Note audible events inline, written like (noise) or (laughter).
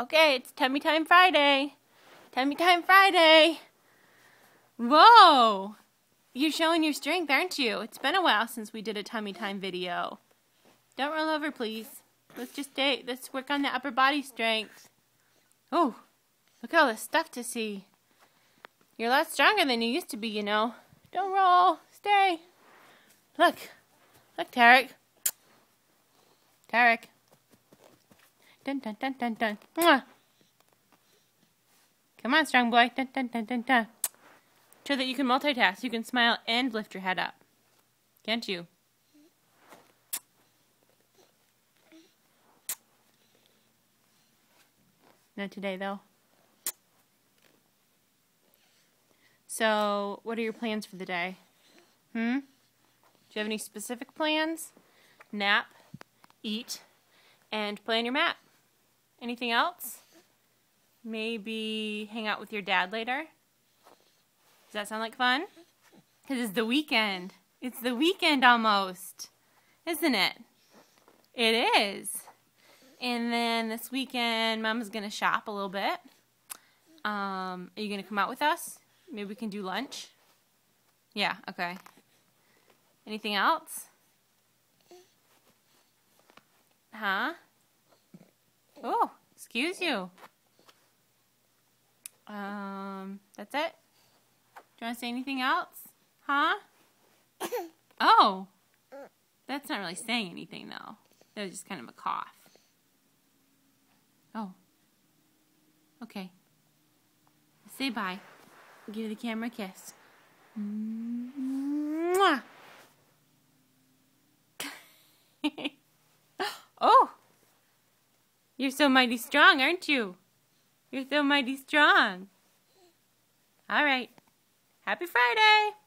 Okay, it's tummy time Friday. Tummy time Friday. Whoa! You're showing your strength, aren't you? It's been a while since we did a tummy time video. Don't roll over, please. Let's just stay. Let's work on the upper body strength. Oh, look at all this stuff to see. You're a lot stronger than you used to be, you know. Don't roll. Stay. Look. Look, Terak. Terak. Dun dun dun dun dun. Mwah. Come on, strong boy. Dun dun dun dun dun. Show that you can multitask. You can smile and lift your head up. Can't you? Not today, though. So, what are your plans for the day? Hmm? Do you have any specific plans? Nap, eat, and play on your mat. Anything else? Maybe hang out with your dad later? Does that sound like fun? Because it's the weekend. It's the weekend almost, isn't it? It is. And then this weekend, Mama's going to shop a little bit. Um, are you going to come out with us? Maybe we can do lunch? Yeah, okay. Anything else? Huh? Excuse you. Um, that's it? Do you want to say anything else? Huh? (coughs) oh. That's not really saying anything, though. That was just kind of a cough. Oh. Okay. Say bye. Give the camera a kiss. Mwah. oh! You're so mighty strong, aren't you? You're so mighty strong. All right. Happy Friday!